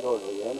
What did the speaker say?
给我揉烟